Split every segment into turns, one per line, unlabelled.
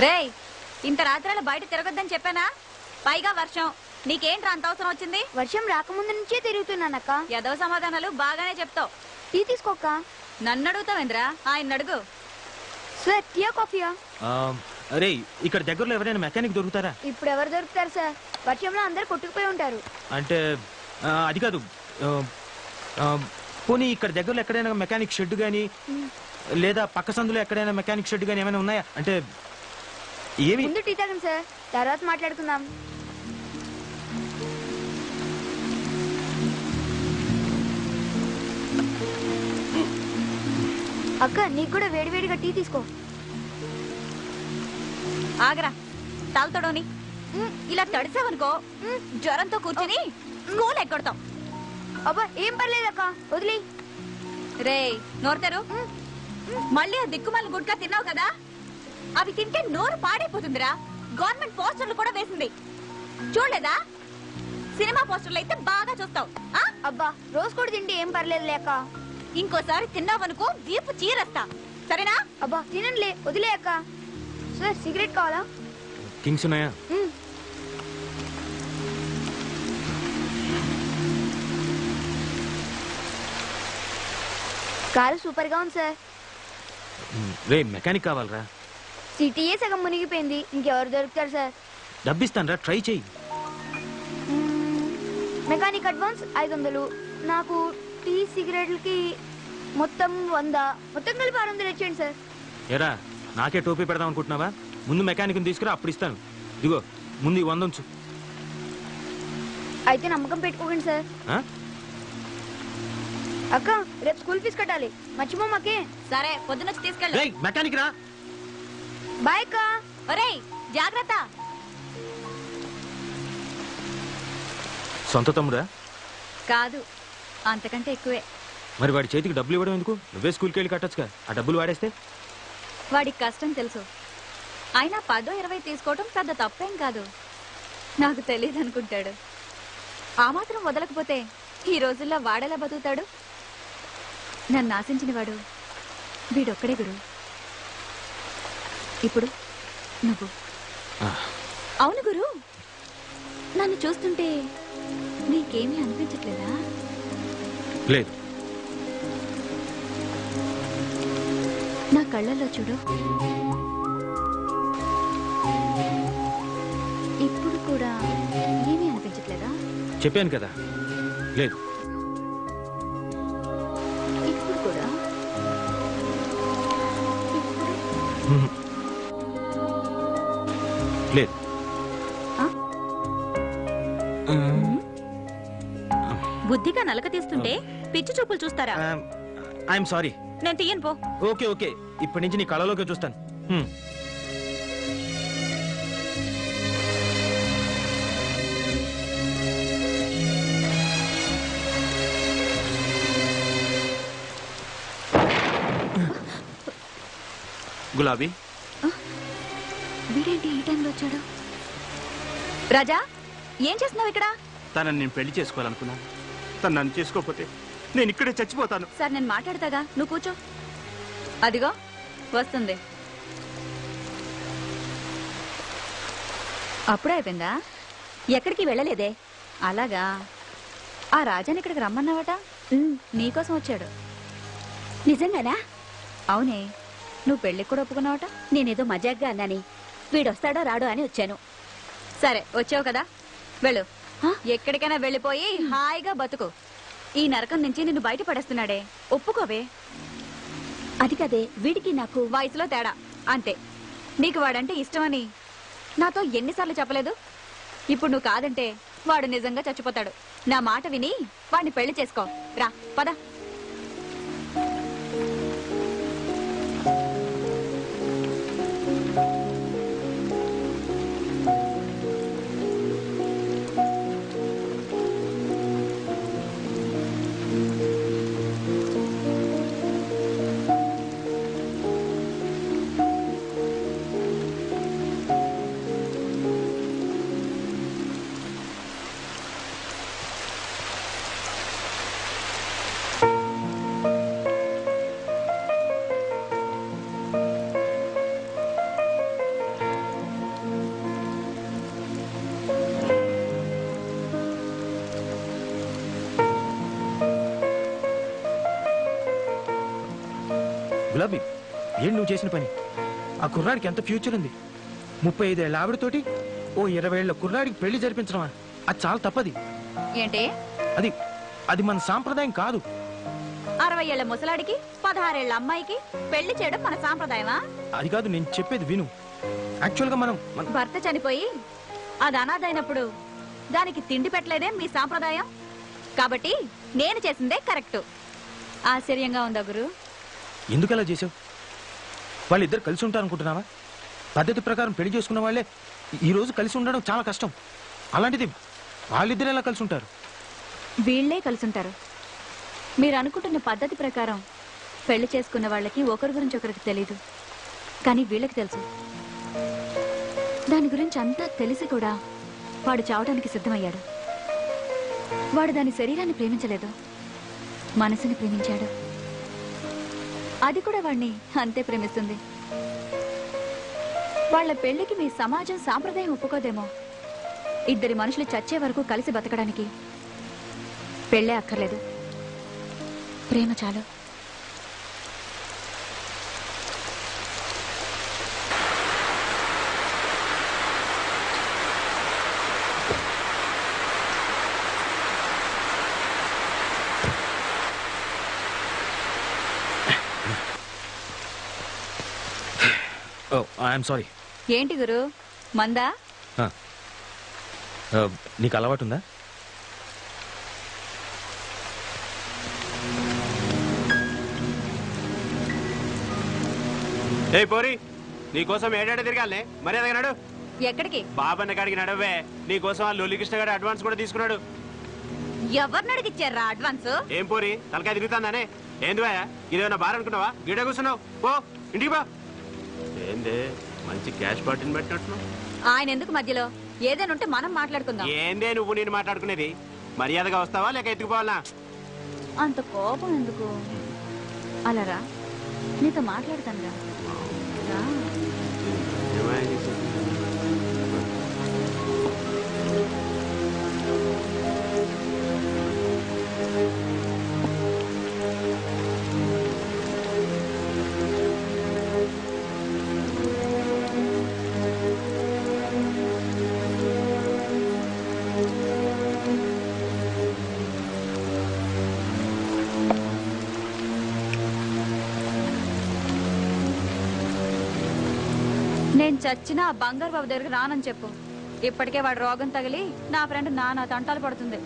రేయ్ ఇంత రాత్రాలు బయట తిరగొద్దని చెప్పానా? పైగా వర్షం. నీకేంట్రా అంత అవసరం వచ్చింది?
వర్షం రాకముందు నుంచే తిరుగుతున్నానక్క
ఎదవ సమాధానాలు బాగానే చెప్తావు.
టీ తీసుకోక్క.
నన్ను అడుగుతావేంద్రా? ఆయన అడుగు.
సార్ టీయా కాఫీయా?
అరే ఇక్కడ దగ్గరలో ఎవరైనా మెకానిక్ దొరుకుతారా?
ఇప్పుడు ఎవరు దొరుకుతారు సార్? వర్షంలో అందరు కొట్టుకుపోయి ఉంటారు.
అంటే ఆ, అది కాదు. ఆ, ఆ, పోనీ ఇక్కడ దగ్గరలో ఎక్కడైనా మెకానిక్ షెడ్ గానీ లేదా పక్క సందులో ఎక్కడైనా మెకానిక్ షెడ్ గానీ ఏమైనా ఉన్నాయా? అంటే ఏమి?
ముందు టీ తాగండి సార్. తర్వాత మాట్లాడుకుందాం. అక్క నీకు కూడా వేడివేడిగా టీ తీసుకో.
ఆగరా. తాగుతాడోని? ఇలా తడిసావనుకో జ్వరంతో కూర్చుని స్కూల్ ఎక్కడతాం
అబ్బా ఏం పర్లేదక్క వదిలి
రేయ్ నోరుతారు. మళ్ళీ ఆ దిక్కుమాల గుడ్కా తిన్నావు కదా? అవి తింటే నోరు పాడైపోతుందిరా. గవర్నమెంట్ పోస్టర్లు కూడా వేసింది. చూడలేదా? సినిమా పోస్టర్లు అయితే బాగా చూస్తావు. ఆ?
అబ్బా రోజు కూడా తింటే ఏం పర్లేదు లేక.
ఇంకోసారి తిన్నావనుకో వీపు చీరస్తా. సరేనా?
అబ్బా తినండిలే వదిలే అక్క. సార్ సిగరెట్ కావాలా?
కింగ్స్ ఉన్నాయా.
కారు సూపర్గా ఉంది సార్.
రే మెకానిక్ కావాలరా.
సిటీఏ సగం మునిగిపోయింది. ఇంకెవరు దొరుకుతారు సార్?
డబ్బిస్తాను రా ట్రై చెయ్యి.
మ్మ్. మెకానిక్ అడ్వాన్స్ ఐదు వందలు. నాకు టీ సిగరెట్లకి మొత్తం వంద. మొత్తం కలిపి ఆరు వందలు ఇచ్చేయండి సార్.
ఎరా నాకే టోపీ పెడదాం అనుకుంటున్నావా? ముందు మెకానిక్ని తీసుకురా అప్పుడు ఇస్తాను. ఇదిగో ముందు ఈ వంద ఉంచు.
అయితే నమ్మకం పెట్టుకోకండి సార్.
ఆ?
అక్క రేపు స్కూల్ ఫీజు కట్టాలి. మర్చిపోమాకే.
సరే పొద్దునొచ్చి తీసుకెళ్ళు.
రేయ్ మెకానిక్ రా
బాయ్ అక్క
ఒరేయ్ జాగ్రత్త.
సొంత తమ్ముడా?
కాదు అంతకంటే ఎక్కువే.
మరి వాడి చేతికి డబ్బులు ఇవ్వడం ఎందుకు? నువ్వే స్కూల్కి వెళ్ళి కట్టొచ్చుగా. ఆ డబ్బులు వాడేస్తే?
వాడికి కష్టం తెలుసు. అయినా పదో ఇరవై తీసుకోవడం పెద్ద తప్పేం కాదు. నాకు తెలియదు అనుకుంటాడు ఆ మాత్రం వదలకపోతే ఈ రోజుల్లో వాడెలా బతుకుతాడు? నన్ను ఆశించిన వాడు వీడొక్కడే గురు ఇప్పుడు నువ్వు. అవును గురు. నన్ను చూస్తుంటే నీకేమీ అనిపించట్లేదా?
లేదు.
నా కళ్ళల్లో చూడు. ఇప్పుడు కూడా ఏమీ అనిపించట్లేదా?
చెప్పాను కదా. లేదు.
ఇప్పుడు కూడా? బుద్ధిగా నలక తీస్తుంటే పిచ్చి చూపులు చూస్తారా?
ఐఎమ్- సారీ
నేను తీయను పో.
Okay okay. ఇప్పటి నుంచి నీ కళలోకి చూస్తాను. హ్మ్. గులాబీ.
వీడేంటి ఈ టైంలో వచ్చాడు? రాజా ఏం చేస్తున్నావు ఇక్కడ?
తనని నేను పెళ్ళి చేసుకోవాలనుకున్నాను. తను నన్ను చేసుకోకపోతే నేను ఇక్కడే చచ్చిపోతాను.
సార్ నేను మాట్లాడతాగా? నువ్వు కూర్చో. అదిగో వస్తుంది. అప్పుడే అయిపోయిందా? ఎక్కడికి వెళ్ళలేదే? అలాగా? ఆ రాజాని ఇక్కడికి రమ్మన్నావట? నీకోసం వచ్చాడు.
నిజంగానా?
అవునే. నువ్వు పెళ్ళికి కూడా ఒప్పుకున్నావట?
నేనేదో మజాగ్గా అన్నాని. వీడొస్తాడో రాడో అని వచ్చాను.
సరే వచ్చావు కదా? వెళ్ళు.
హ?
ఎక్కడికైనా వెళ్ళిపోయి హాయిగా బతుకు. ఈ నరకం నుంచి నిన్ను బయట పడేస్తున్నాడే ఒప్పుకోవే.
అది కదే వీడికి నాకు
వయసులో తేడా. అంతే. నీకు వాడంటే ఇష్టమని. నాతో ఎన్నిసార్లు చెప్పలేదు? ఇప్పుడు నువ్వు కాదంటే వాడు నిజంగా చచ్చిపోతాడు. నా మాట విని వాడిని పెళ్ళి చేసుకో. రా పద.
గులాబీ ఏంటి నువ్వు చేసిన పని? ఆ కుర్రాడికి ఎంత ఫ్యూచర్ ఉంది? ముప్పై ఐదేళ్ళ ఆవిడతోటి ఓ ఇరవై ఏళ్ళ కుర్రాడికి పెళ్ళి జరిపించడమా? అది చాలా తప్పది.
ఏంటి?
అది అది మన సాంప్రదాయం కాదు.
అరవై ఏళ్ళ ముసలాడికి పదహారేళ్ళ అమ్మాయికి పెళ్ళి చేయడం మన సాంప్రదాయమా?
అది కాదు నేను చెప్పేది విను. యాక్చువల్గా మనం మన-
భర్త చనిపోయి అది అనాథైనప్పుడు దానికి తిండి పెట్టలేదే మీ సాంప్రదాయం? కాబట్టి నేను చేసిందే కరెక్ట్. ఆశ్చర్యంగా ఉందా గురు?
ఎందుకు అలా చేసావు వాళ్ళిద్దరు కలిసి ఉంటారు అనుకుంటున్నావా పద్ధతి ప్రకారం పెళ్ళి చేసుకున్న వాళ్ళే ఈరోజు కలిసి ఉండడం చాలా కష్టం. అలాంటిది వాళ్ళిద్దరు ఎలా కలిసి ఉంటారు?
వీళ్ళే ఉంటారు. మీరు అనుకుంటున్న పద్ధతి ప్రకారం పెళ్ళి చేసుకున్న వాళ్ళకి ఒకరి గురించి ఒకరికి తెలీదు. కానీ వీళ్ళకి తెలుసు. దాని గురించి అంతా తెలిసి కూడా వాడు చావడానికి సిద్ధమయ్యాడు. వాడు దాని శరీరాన్ని ప్రేమించలేదు. మనసుని ప్రేమించాడు. అది కూడా వాణ్ణి అంతే ప్రేమిస్తుంది. వాళ్ళ పెళ్ళికి మీ సమాజం సాంప్రదాయం ఒప్పుకోదేమో. ఇద్దరి మనుషులు చచ్చే వరకు కలిసి బతకడానికి. పెళ్ళే అక్కర్లేదు. ప్రేమ చాలు.
ఓ ఐఎమ్ సారీ
ఏంటి గురు? మందా?
నీకు అలవాటు ఉందా
ఏ పోరి నీకోసం ఏడాడ తిరగాలే. మరి నడు
ఎక్కడికి?
బాబన్న కాడికి నడవే. నీకోసం ఆ లొల్లికృష్ణ గారు అడ్వాన్స్ కూడా తీసుకున్నాడు.
ఎవరిని అడిగిచ్చారా అడ్వాన్స్?
ఏం పోరి తలకాయ తిరుగుతుందానే? ఏంది భయ ఇదేమన్నా బార్ అనుకున్నావా? గిడ కూర్చున్నావు. పో ఇంటికి బా ఏంది? మంచి క్యాష్ పార్టీని పెట్టినట్టున్నావు.
ఆయన ఎందుకు మధ్యలో? ఏదైనా ఉంటే మనం మాట్లాడుకుందాం.
ఏందే నువ్వు నేను మాట్లాడుకునేది? మర్యాదగా వస్తావా లేక ఎత్తుకుపోవాలా?
అంత కోపం ఎందుకు? అలా రా. నీతో మాట్లాడతాను రా. రా. నేను చచ్చినా ఆ బంగారు బాబు దగ్గరికి రానని చెప్పు. ఇప్పటికే వాడు రోగం తగిలి నా ఫ్రెండ్ నానా తంటాలు పడుతుంది.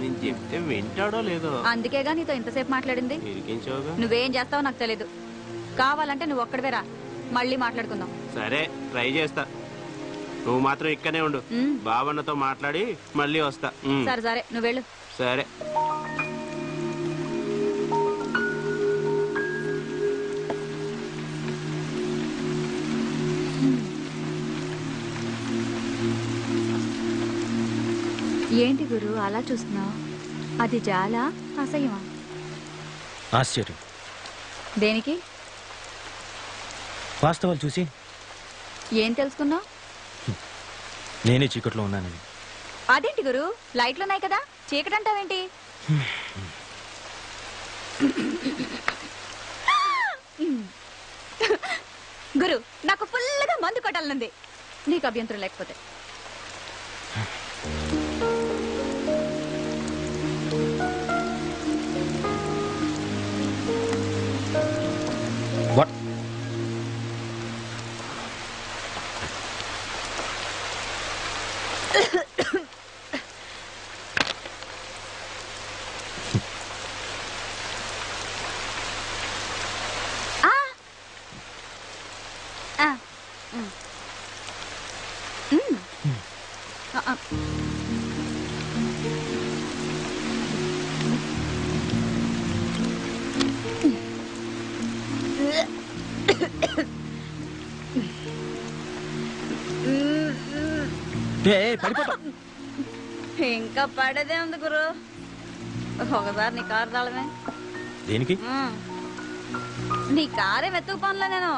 నేను చెప్తే వింటాడో లేదో?
అందుకేగా నీతో ఇంతసేపు మాట్లాడింది.
ఇరికించావుగా
నువ్వేం చేస్తావో నాకు తెలీదు. కావాలంటే నువ్వు ఒక్కడివే రా. మళ్ళీ మాట్లాడుకుందాం.
సరే ట్రై చేస్తా. నువ్వు మాత్రం ఇక్కనే ఉండు.
ఉమ్.
బావన్నతో మాట్లాడి మళ్ళీ వస్తా. ఉమ్.
సరే సరే. నువ్వు వెళ్ళు.
సరే.
ఏంటి గురు? అలా చూస్తున్నావు? అది జాలా? అసహ్యమా?
ఆశ్చర్యం.
దేనికి?
వాస్తవాలు చూసి.
ఏం తెలుసుకున్నావు?
నేనే చీకట్లో ఉన్నానని.
అదేంటి గురు? లైట్లు ఉన్నాయి కదా? చీకటి అంటావేంటి గురు నాకు ఫుల్గా మందు కొట్టాలనుంది. నీకు అభ్యంతరం లేకపోతే. ఆ ఆ ఉమ్. ఉమ్. ఆ, ఆ.
ఏ ఏ,
ఇంకా పడేదే ఉంది గురు. ఒకసారి నీ కారు తాళమే.
దేనికి.
నీ కారే వెతుకు పనులే నేను.